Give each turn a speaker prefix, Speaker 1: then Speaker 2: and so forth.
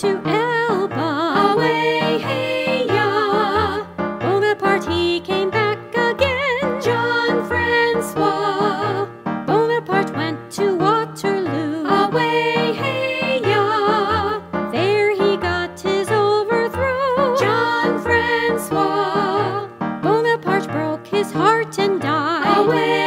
Speaker 1: to Elba. Away, hey, ya! Bonaparte, he came back again. John Francois. Bonaparte went to Waterloo. Away, hey, ya! There he got his overthrow. John Francois. Bonaparte broke his heart and died. Away.